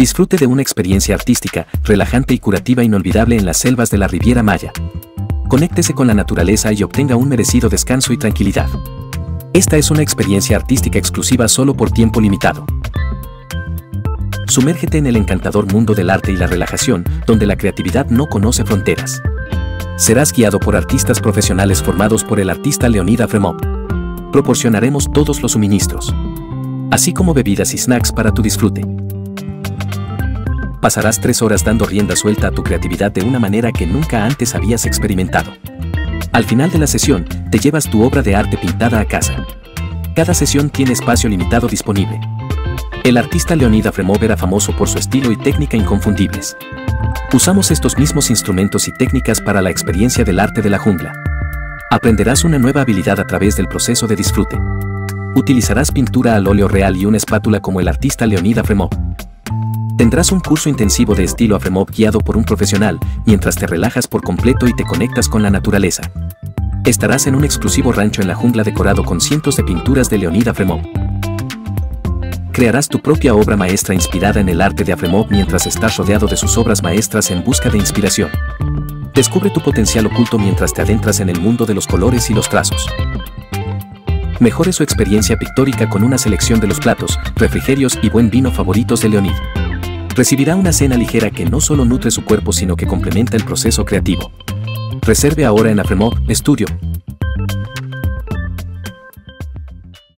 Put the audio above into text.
Disfrute de una experiencia artística, relajante y curativa inolvidable en las selvas de la Riviera Maya. Conéctese con la naturaleza y obtenga un merecido descanso y tranquilidad. Esta es una experiencia artística exclusiva solo por tiempo limitado. Sumérgete en el encantador mundo del arte y la relajación, donde la creatividad no conoce fronteras. Serás guiado por artistas profesionales formados por el artista Leonida Fremont. Proporcionaremos todos los suministros, así como bebidas y snacks para tu disfrute. Pasarás tres horas dando rienda suelta a tu creatividad de una manera que nunca antes habías experimentado. Al final de la sesión, te llevas tu obra de arte pintada a casa. Cada sesión tiene espacio limitado disponible. El artista Leonida Fremov era famoso por su estilo y técnica inconfundibles. Usamos estos mismos instrumentos y técnicas para la experiencia del arte de la jungla. Aprenderás una nueva habilidad a través del proceso de disfrute. Utilizarás pintura al óleo real y una espátula como el artista Leonida Fremov. Tendrás un curso intensivo de estilo Afremov guiado por un profesional mientras te relajas por completo y te conectas con la naturaleza. Estarás en un exclusivo rancho en la jungla decorado con cientos de pinturas de Leonida Afremov crearás tu propia obra maestra inspirada en el arte de Afremov mientras estás rodeado de sus obras maestras en busca de inspiración. Descubre tu potencial oculto mientras te adentras en el mundo de los colores y los trazos. Mejore su experiencia pictórica con una selección de los platos, refrigerios y buen vino favoritos de Leonid. Recibirá una cena ligera que no solo nutre su cuerpo sino que complementa el proceso creativo. Reserve ahora en Afremov Studio